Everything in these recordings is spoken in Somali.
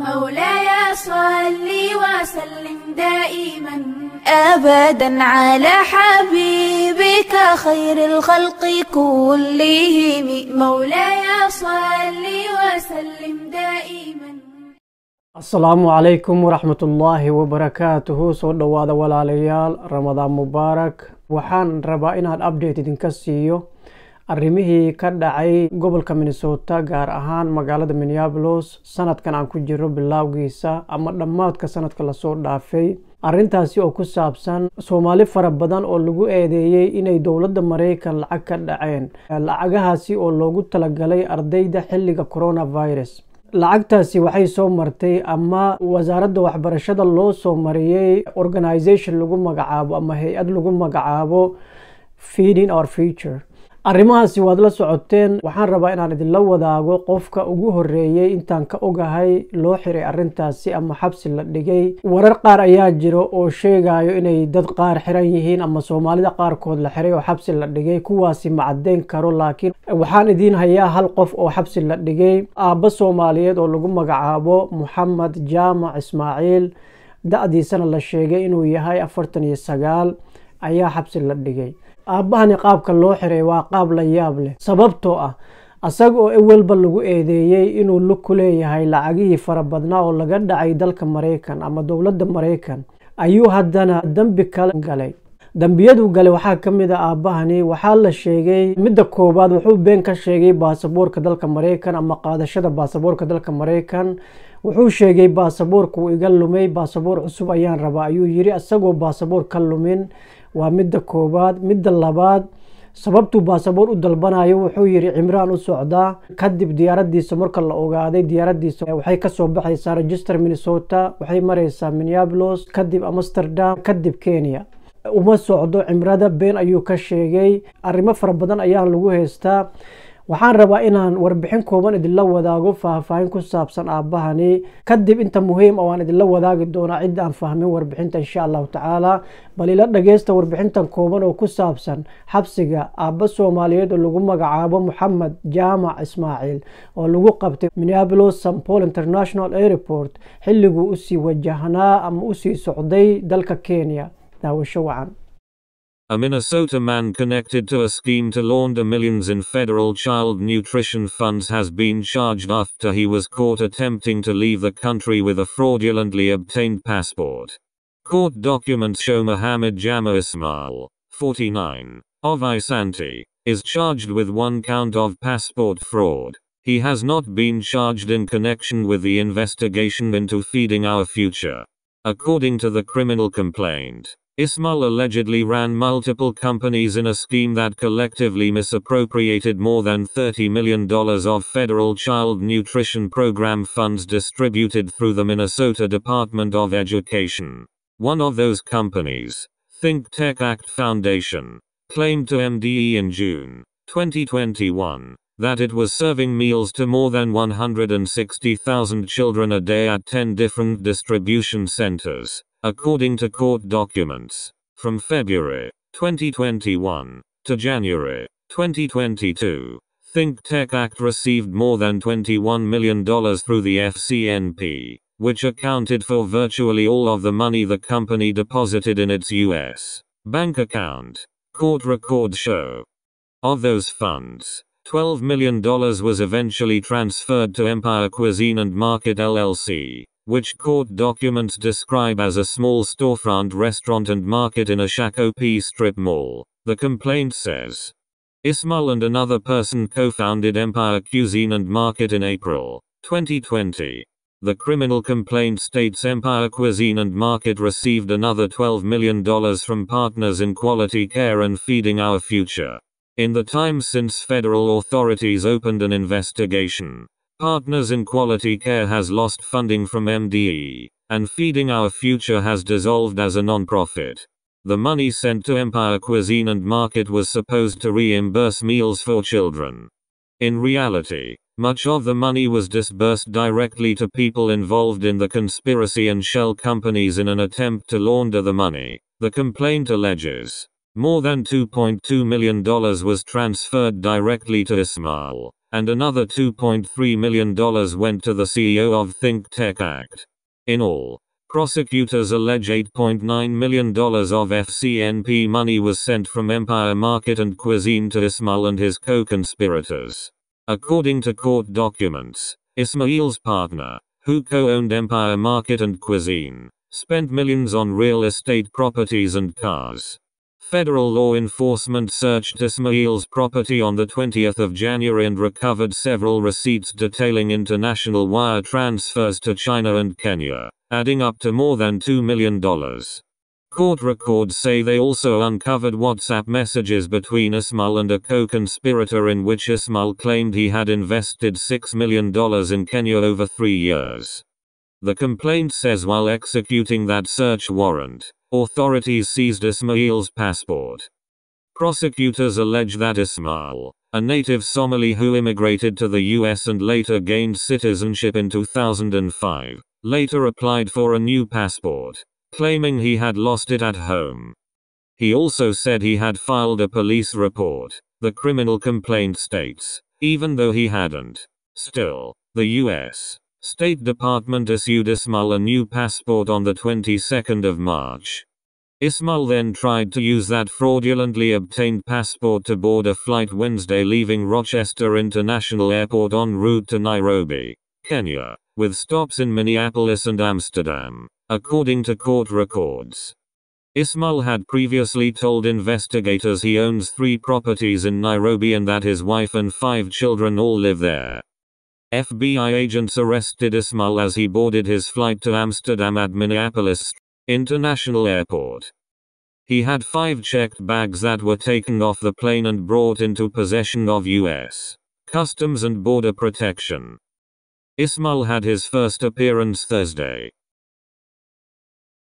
مولاي صلي وسلم دائما. أبدا على حبيبك خير الخلق كلهم. مولاي صلي وسلم دائما. السلام عليكم ورحمة الله وبركاته. سو دوادا ولاليال رمضان مبارك. وحان ربائنا الأبديت دين كسيو. Arrimihii ka dhacay gobolka minnesota gaar ahaan magaalada minneabolos sanadkan aan ku jiro bilaawgiisa ama dhammaadka sanadka la soo dhaafay. Arrintaasi oo ku saabsan soomaali fara badan oo lagu eedeeyey inay dowladda maraykan lacag ka dhaceen lacagahaasi oo loogu talagalay ardayda xilliga coronavirus. Lacagtaasi waxay soo martay ama wasaaradda waxbarashada loo soo mariyey organization lagu magacaabo ama hay'ad lagu magacaabo feeding our future arrimahaasi waad la socoteen waxaan rabaa inaan idinla wadaago qofka ugu horeeyey intaan ka ogahay loo xiray arrintaasi ama xabsi la dhigay. Warar qaar ayaa jiro oo sheegayo inay dad qaar xiran yihiin ama soomaalida qaarkood la xiray oo xabsi la dhigay kuwaasi ma caddeyn karo laakiin waxaan idiin hayaa hal qof oo xabsi la dhigay. Aabbo soomaaliyeed oo lagu magacaabo moxamed jaamac ismaaciil da-diisana la sheegay inuu yahay afartan iyo sagaal ayaa xabsi la dhigay. Aabbahani qaabka loo xiray waa qaab la yaab leh sababtoo ah asaga oo ewelba lagu eedeeyey inuu lug ku leeyahay lacagihii fara badnaa oo laga dhacay dalka maraykan ama dowladda maraykan ayuu haddana dembi kale galay. Dembiyadu galay waxaa ka mid a aabbahani waxaa la sheegay midda koowaad wuxuu been ka sheegay baasaboorka dalka maraykan ama qaadashada baasaboorka dalka maraykan wuxuu sheegay baasaboorka iga lumay baasaboor cusub ayaan rabaa ayuu yiri isagoo baasaboor ka lumin waa midda koowaad midda labaad. Sababtuu baasaboor u dalbanayo wuxuu yidhi cimraan u socdaa kadib diyaaradiisa marka la ogaaday diyaaradiisa waxay ka soo baxaysaa register minnesota waxay mareysaa minneabolos kadib amsterdam kadib kenya. Uma socdo cimrada been ayuu ka sheegay. Arrimo fara badan ayaan lagu haystaa waxaan rabaa inaan warbixin kooban idinla wadaago faahfaahin ku saabsan aabbahani. Kadib inta muhiim oo aan idinla wadaagi doonaa cidda aan fahmin warbixinta insha allahu tacaala. Bal ila dhageysta warbixintan kooban oo ku saabsan xabsiga aabba soomaaliyeed oo lagu magacaabo moxamed jaamac ismaaciil oo lagu qabtay minneabolos st paul international airport. Xilliguu u sii wajahnaa ama u sii socday dalka kenya? Daawasho wacan A Minnesota man connected to a scheme to launder millions in federal child nutrition funds has been charged after he was caught attempting to leave the country with a fraudulently obtained passport. Court documents show Mohammed Jama Ismail, 49, of Isanti, is charged with one count of passport fraud. He has not been charged in connection with the investigation into feeding our future. According to the criminal complaint, Ismail allegedly ran multiple companies in a scheme that collectively misappropriated more than $30 million of federal child nutrition program funds distributed through the Minnesota Department of Education. One of those companies, Think Tech Act Foundation, claimed to MDE in June 2021 that it was serving meals to more than 160,000 children a day at 10 different distribution centers according to court documents. From February 2021 to January 2022, Think Tech Act received more than $21 million through the FCNP, which accounted for virtually all of the money the company deposited in its U.S. bank account. Court records show. Of those funds, $12 million was eventually transferred to Empire Cuisine and Market LLC, which court documents describe as a small storefront restaurant and market in a Shakopee strip mall. The complaint says Ismail and another person co founded Empire Cuisine and Market in April 2020. The criminal complaint states Empire Cuisine and Market received another $12 million from partners in quality care and feeding our future. In the time since federal authorities opened an investigation, Partners in Quality Care has lost funding from MDE, and Feeding Our Future has dissolved as a non-profit. The money sent to Empire Cuisine and Market was supposed to reimburse meals for children. In reality, much of the money was disbursed directly to people involved in the conspiracy and shell companies in an attempt to launder the money, the complaint alleges. More than $2.2 million was transferred directly to Ismail, and another $2.3 million went to the CEO of Think Tech Act. In all, prosecutors allege $8.9 million of FCNP money was sent from Empire Market and Cuisine to Ismail and his co conspirators. According to court documents, Ismail's partner, who co owned Empire Market and Cuisine, spent millions on real estate properties and cars. Federal law enforcement searched Ismail's property on the 20th of January and recovered several receipts detailing international wire transfers to China and Kenya, adding up to more than $2 million. Court records say they also uncovered WhatsApp messages between Ismail and a co conspirator in which Ismail claimed he had invested $6 million in Kenya over three years. The complaint says while executing that search warrant, authorities seized Ismail's passport. Prosecutors allege that Ismail, a native Somali who immigrated to the US and later gained citizenship in 2005, later applied for a new passport, claiming he had lost it at home. He also said he had filed a police report, the criminal complaint states, even though he hadn't. Still, the US State Department issued Ismail a new passport on the 22nd of March. Ismail then tried to use that fraudulently obtained passport to board a flight Wednesday leaving Rochester International Airport en route to Nairobi, Kenya, with stops in Minneapolis and Amsterdam, according to court records. Ismail had previously told investigators he owns three properties in Nairobi and that his wife and five children all live there. FBI agents arrested Ismail as he boarded his flight to Amsterdam at Minneapolis International Airport. He had five checked bags that were taken off the plane and brought into possession of U.S. Customs and Border Protection. Ismail had his first appearance Thursday.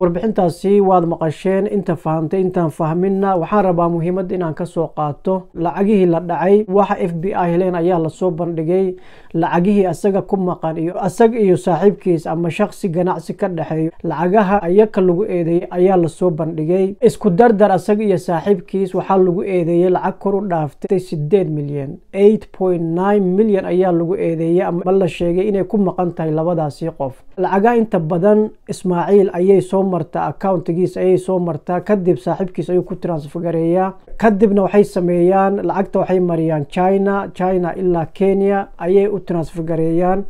Warbixintaasi waad maqasheen inta fahamtay intaan fahminna. Waxaan rabaa muhiimadda inaan ka soo qaato. Lacagihii la dhacay waxa f b i heleen ayaa la soo bandhigay. Lacagihii asaga ku maqan iyo asaga iyo saaxiibkiis ama shaksi ganacsi ka dhexeeyo lacagaha ayaka lagu eedeeyey ayaa la soo bandhigay. Isku dardar asaga iyo saaxiibkiis waxaa lagu eedeeyey lacag kor u dhaaftay sideed milyan. Eight point nine milyan ayaa lagu eedeeyey ama la sheegay inay ku maqan tahay labadaasi qof. Lacagaha inta badan ismaaciil ayay soo martaa accountigiis ayay soo martaa kadib saaxiibkiis ayuu ku transfergareeyaa kadibna waxay sameeyaan lacagta waxay mariyaan china china ilaa kenya ayay u transfergareeyaan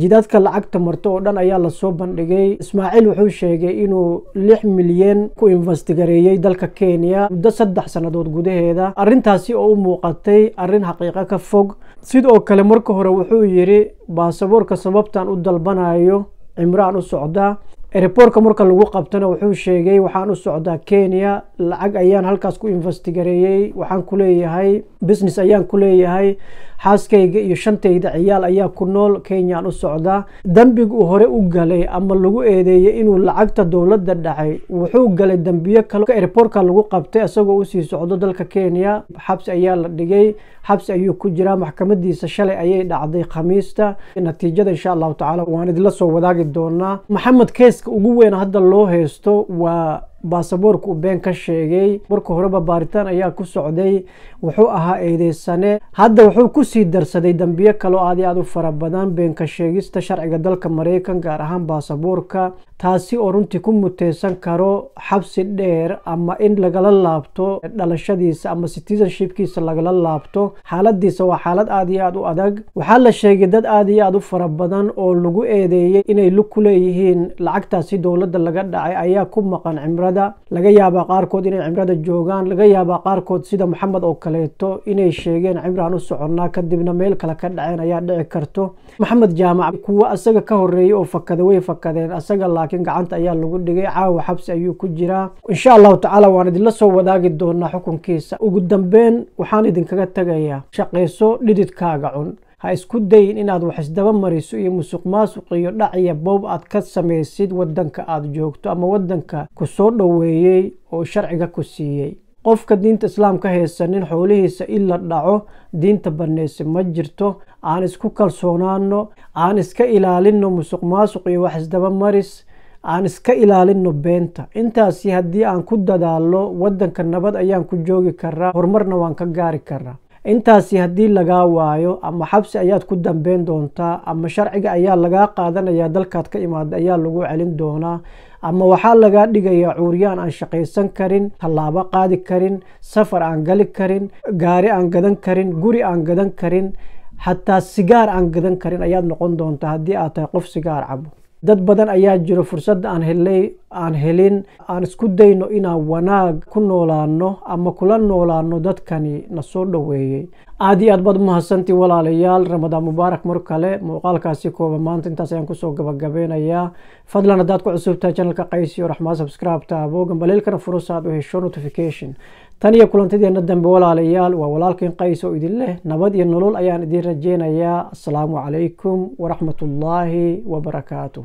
jidadka lacagta marto oo dhan ayaa la soo bandhigay. Ismaaciil wuxuu sheegay inuu lix milyan ku investigareeyey dalka kenya muddo saddex sannadood gudaheeda. Arrintaasi oo u muuqatay arrin xaqiiqo ka fog. Sidoo kale marka hore wuxuu yidhi baasaboorka sababtan u dalbanayo cimraan u socdaa erebortka marka lagu qabtana wuxuu sheegay waxaan u socdaa kenya lacag ayaan halkaas ku investigareeyey waxaan ku leeyahay business ayaan ku leeyahay xaaskayga iyo shantayda ciyaal ayaa ku nool kenyaan u socdaa dembiga uu hore u galay ama lagu eedeeyey inuu lacagta dowladda dhacay. Wuxuu galay dembiyo kale erebortka lagu qabtay isagoo u sii socdo dalka kenya. Xabsi ayaa la dhigay xabsi ayuu ku jiraa maxkamadiisa shalay ayay dhacday khamiista. Natiijada insha allahu tacaala waan idinla soo wadaagi doonaa maxamed keeska ugu weyn hadda loo haysto waa baasaboorka uu been ka sheegay. Marka horeba baaritaan ayaa ku socday. Wuxuu ahaa eedeysane hadda wuxuu ku sii darsaday dembiyo kaleo aad iyo aad u fara badan. Beenka sheegista sharciga dalka maraykan gaar ahaan baasaboorka. Taasi oo runtii ku muteysan karo xabsi dheer ama in lagala laabto dhalashadiisa ama citizenshipkiisa lagala laabto. Xaaladiisa waa xaalad aad iyo aad u adag. Waxaa la sheegay dad aad iyo aad u fara badan oo lagu eedeeyey inay lug ku leeyihiin. Lacagtaasi dowladda laga dhacay ayaa ku maqan cimrada laga yaabaa qaarkood inay cimrada joogaan laga yaabaa qaarkood sida maxamed oo kaleeto inay sheegeen cimraan u soconnaa kadibna meel kale ka dhaceen ayaa dhici karto. Maxamed jaamac kuwa asaga ka horeeyey oo fakada way fakadeen asaga laakiin gacanta ayaa lagu dhigay caawa xabsi ayuu ku jiraa. Insha allahu tacaala waan idinla soo wadaagi doonaa xukunkiisa. Ugu dambeyn waxaan idinkaga tegayaa shaqayso dhididkaaga cun ha isku dayin inaad wax isdaba mariso iyo musuq maasuq iyo dhac iyo boob aad ka samaysid wadanka aad joogto ama wadanka ku soo dhoweeyey oo sharciga ku siiyey. Qofka diinta islaamka haysanin xoolihiisa in la dhaco diinta banaysa ma jirto aan isku kalsoonaano aan iska ilaalino musuq maasuq iyo wax isdaba maris aan iska ilaalino beenta. Intaasi haddii aan ku dadaalno wadanka nabad ayaan ku joogi karaa horumarna waan ka gaari karaa intaasi haddii lagaa waayo ama xabsi ayaad ku dambeyn doontaa ama sharciga ayaa lagaa qaadanaya dalkaad ka imaada ayaa lagu celin doonaa ama waxaa lagaa dhigayaa cuuryaan aan shaqaysan karin tallaabo qaadi karin safar aan gali karin gaari aan gadan karin guri aan gadan karin xataa sigaar aan gadan karin ayaad noqon doontaa haddii aad tahay qof sigaar cabo dad badan ayaa jiro fursadda aan helay aan helin aan isku dayno inaan wanaag ku noolaano ama kula noolaano dadkani na soo dhoweeyey aada iyo aad baad umahadsantii walaalayaal ramadaan mubaarak mar kale muuqaalkaasi kooba maanta intaas ayaan ku soo gabagabeynayaa fadlan haddaad ku cusubtahay channelka qaysiyo raxmaa subscribe taabo gambaleelkana furus aad u hesho notification. Tan iyo kulantadeena dambe walaalayaal waa walaalkiin qays oo idin leh nabad iyo nolol ayaan idin rajeynayaa asalaamu calaykum waraxmatullaahi wabarakaatuh